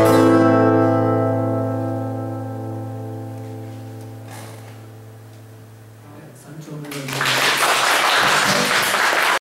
네, 선조를